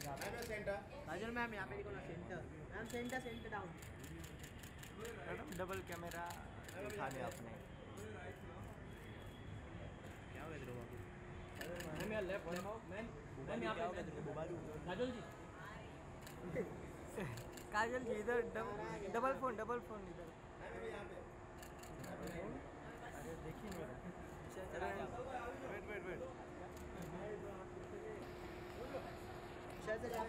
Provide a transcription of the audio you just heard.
काजल ma'am यहाँ पे ना centre ma'am centre centre down madam double camera उठा लिया आपने. क्या हो गया तेरे को मैम यार लेफ़्ट मैम मैम यहाँ पे काजल जी. काजल जी इधर डबल फ़ोन डबल फ़ोन इधर. 这两